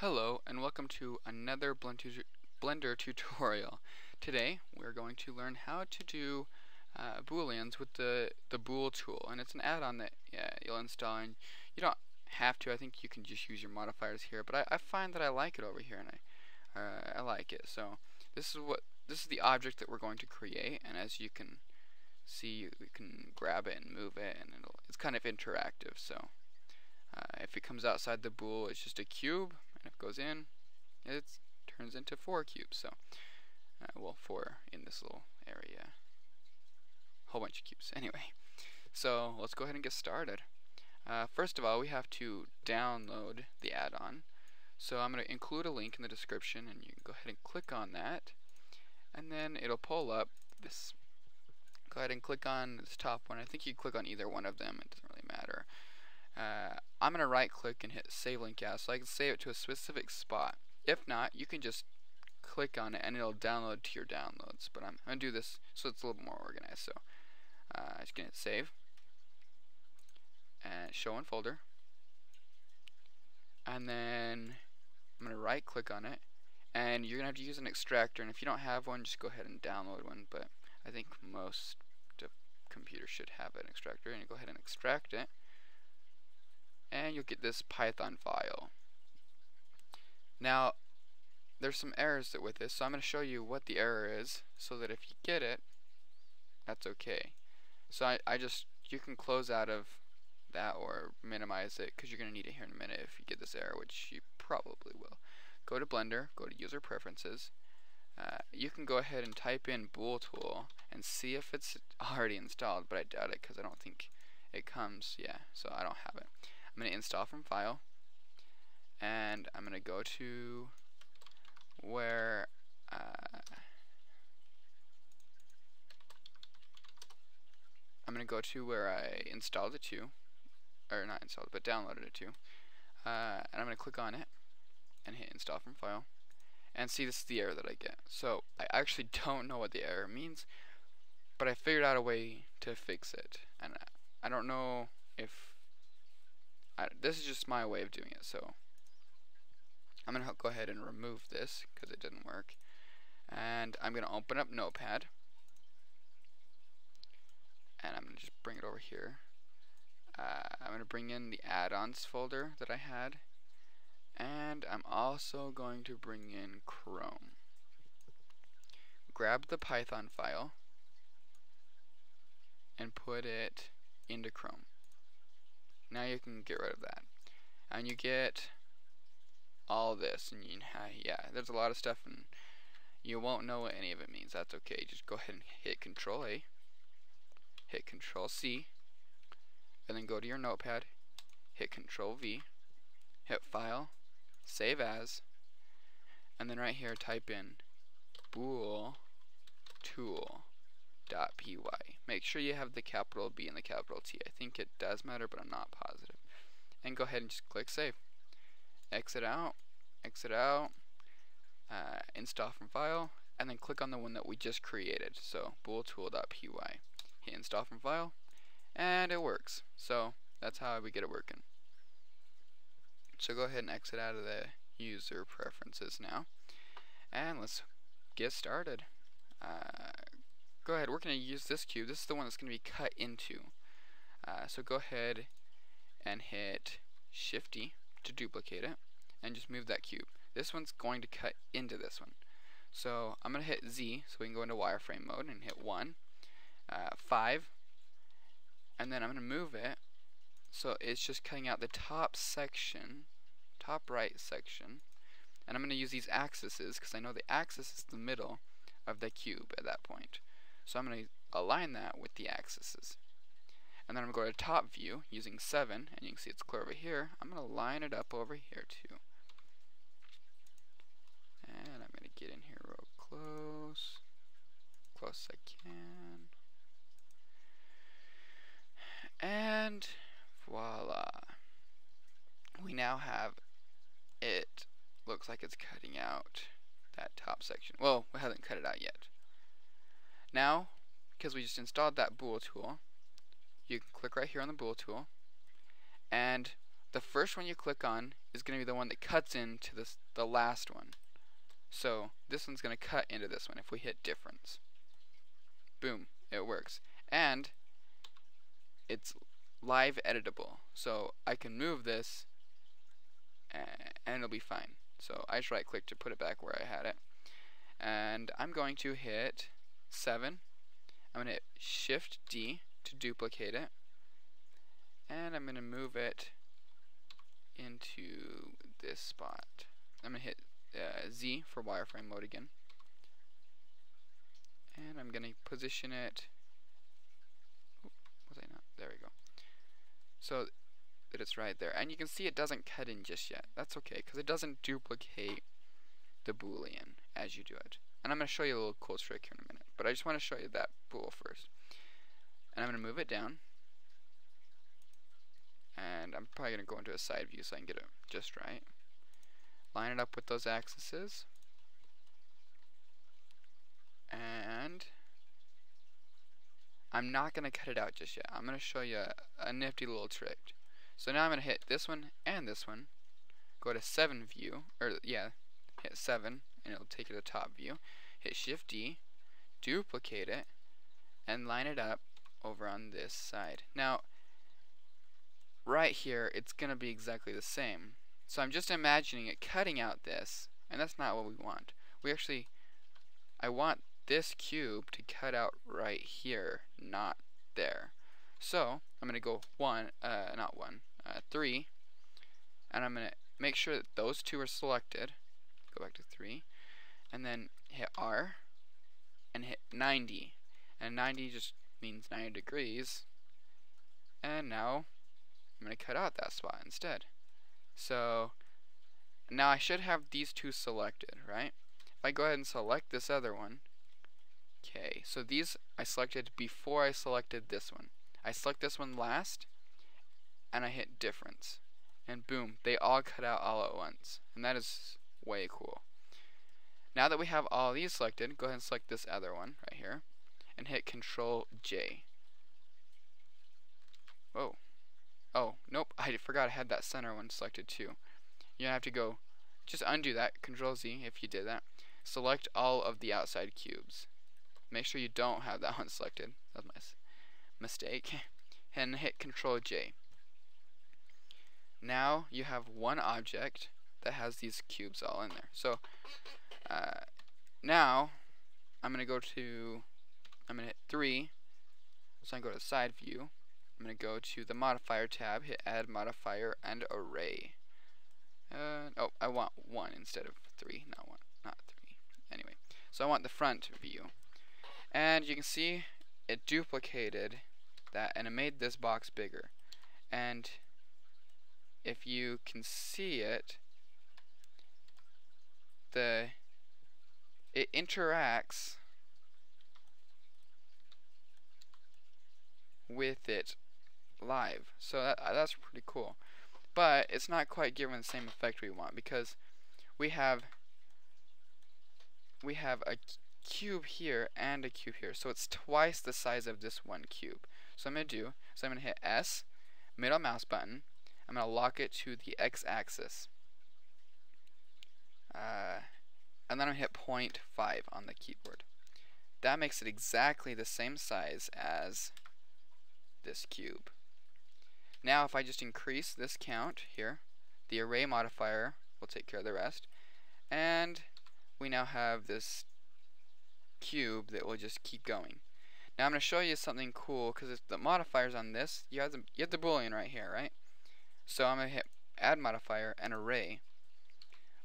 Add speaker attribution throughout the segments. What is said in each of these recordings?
Speaker 1: Hello and welcome to another Blender tutorial. Today we're going to learn how to do uh, booleans with the the bool tool and it's an add-on that yeah, you'll install and you don't have to. I think you can just use your modifiers here but I, I find that I like it over here and I uh, I like it. So this is what this is the object that we're going to create and as you can see we can grab it and move it and it's kind of interactive. So uh, if it comes outside the bool it's just a cube and if it goes in, it turns into four cubes. So, uh, well, four in this little area. Whole bunch of cubes. Anyway, so let's go ahead and get started. Uh, first of all, we have to download the add-on. So I'm going to include a link in the description, and you can go ahead and click on that. And then it'll pull up this. Go ahead and click on this top one. I think you click on either one of them. It doesn't really matter. Uh, I'm going to right click and hit save link as so I can save it to a specific spot. If not, you can just click on it and it'll download to your downloads. But I'm going to do this so it's a little more organized. So uh, just going to save and show in folder. And then I'm going to right click on it and you're going to have to use an extractor and if you don't have one just go ahead and download one but I think most computers should have an extractor and you go ahead and extract it and you'll get this Python file. Now, there's some errors with this, so I'm going to show you what the error is, so that if you get it, that's okay. So I, I just, you can close out of that or minimize it, because you're going to need it here in a minute if you get this error, which you probably will. Go to Blender, go to User Preferences, uh, you can go ahead and type in bool tool and see if it's already installed, but I doubt it because I don't think it comes, yeah, so I don't have it. I'm going to install from file and I'm going to go to where uh, I'm going to go to where I installed it to or not installed but downloaded it to uh, and I'm going to click on it and hit install from file. And see this is the error that I get. So I actually don't know what the error means but I figured out a way to fix it. And I don't know if I, this is just my way of doing it, so I'm going to go ahead and remove this because it didn't work. And I'm going to open up Notepad. And I'm going to just bring it over here. Uh, I'm going to bring in the add-ons folder that I had. And I'm also going to bring in Chrome. Grab the Python file and put it into Chrome. Now you can get rid of that. And you get all this. And you, uh, yeah, there's a lot of stuff and you won't know what any of it means. That's okay. Just go ahead and hit Control A. Hit Control C. And then go to your notepad. Hit Control V. Hit File. Save As. And then right here type in bool tool .py. Make sure you have the capital B and the capital T. I think it does matter, but I'm not positive. And go ahead and just click Save. Exit out, exit out, uh, install from file, and then click on the one that we just created. So booltool.py. Hit install from file, and it works. So that's how we get it working. So go ahead and exit out of the user preferences now. And let's get started. Uh, go ahead, we're going to use this cube. This is the one that's going to be cut into. Uh, so go ahead and hit Shift-D to duplicate it and just move that cube. This one's going to cut into this one. So I'm going to hit Z so we can go into wireframe mode and hit 1, uh, 5, and then I'm going to move it so it's just cutting out the top section, top right section, and I'm going to use these axes because I know the axis is the middle of the cube at that point. So I'm going to align that with the axes. And then I'm going to go to top view using 7, and you can see it's clear over here. I'm going to line it up over here too. And I'm going to get in here real close, close as I can. And voila. We now have it looks like it's cutting out that top section. Well, we haven't cut it out yet. Now, because we just installed that bool tool, you can click right here on the bool tool, and the first one you click on is going to be the one that cuts into this the last one. So this one's going to cut into this one if we hit difference. Boom, it works. And it's live editable. So I can move this and it'll be fine. So I just right click to put it back where I had it. And I'm going to hit 7. I'm going to hit Shift D to duplicate it. And I'm going to move it into this spot. I'm going to hit uh, Z for wireframe mode again. And I'm going to position it. Was I not? There we go. So that it's right there. And you can see it doesn't cut in just yet. That's okay, because it doesn't duplicate the boolean as you do it. And I'm going to show you a little cool trick here in a minute. But I just want to show you that bool first. And I'm going to move it down. And I'm probably going to go into a side view so I can get it just right. Line it up with those axes. And I'm not going to cut it out just yet. I'm going to show you a, a nifty little trick. So now I'm going to hit this one and this one. Go to 7 view, or yeah, hit 7, and it'll take you to top view. Hit Shift D, duplicate it, and line it up over on this side. Now, right here, it's going to be exactly the same. So I'm just imagining it cutting out this, and that's not what we want. We actually, I want this cube to cut out right here, not there. So, I'm going to go 1, uh, not 1, uh, 3, and I'm going to make sure that those two are selected. Go back to 3, and then hit R, and hit 90. And 90 just means 90 degrees. And now, I'm going to cut out that spot instead. So, now I should have these two selected, right? If I go ahead and select this other one, okay, so these I selected before I selected this one. I select this one last, and I hit difference. And boom, they all cut out all at once. And that is way cool. Now that we have all these selected, go ahead and select this other one right here, and hit Control J. Whoa. Oh, nope, I forgot I had that center one selected too. You're gonna have to go, just undo that, Control Z if you did that. Select all of the outside cubes. Make sure you don't have that one selected. That's my mistake. And hit Control J. Now you have one object that has these cubes all in there. So uh, now I'm going to go to, I'm going to hit 3. So I go to the side view. I'm going to go to the modifier tab, hit add modifier and array. Uh, oh, I want 1 instead of 3, not 1, not 3. Anyway, so I want the front view. And you can see it duplicated that and it made this box bigger. And if you can see it, the it interacts with it live. So that, uh, that's pretty cool. But it's not quite giving the same effect we want because we have we have a cube here and a cube here. So it's twice the size of this one cube. So I'm going to do, so I'm going to hit S, middle mouse button, I'm going to lock it to the x-axis. Uh, and then I'm hit 0.5 on the keyboard. That makes it exactly the same size as this cube. Now if I just increase this count here, the array modifier will take care of the rest. And we now have this cube that will just keep going. Now I'm going to show you something cool because the modifiers on this, you have the, you have the boolean right here, right? So I'm going to hit add modifier and array.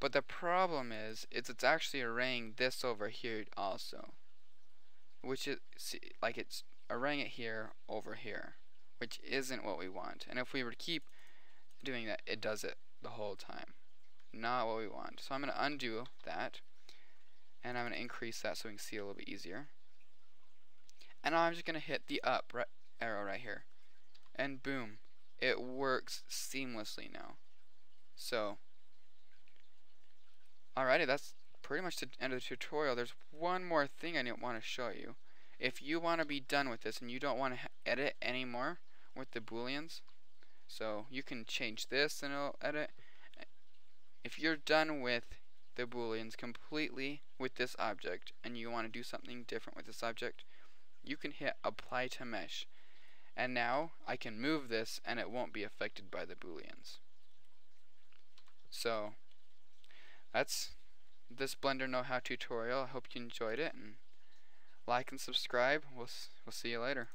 Speaker 1: But the problem is, is it's actually arraying this over here also. Which is, see, like it's arraying it here over here. Which isn't what we want. And if we were to keep doing that, it does it the whole time. Not what we want. So I'm going to undo that. And I'm going to increase that so we can see a little bit easier. And I'm just going to hit the up right, arrow right here. And boom it works seamlessly now. So, alrighty, that's pretty much the end of the tutorial. There's one more thing I didn't want to show you. If you want to be done with this and you don't want to edit anymore with the booleans, So you can change this and it'll edit. If you're done with the booleans completely with this object and you want to do something different with this object, you can hit apply to mesh. And now I can move this and it won't be affected by the booleans. So that's this Blender know-how tutorial. I hope you enjoyed it and like and subscribe. We'll we'll see you later.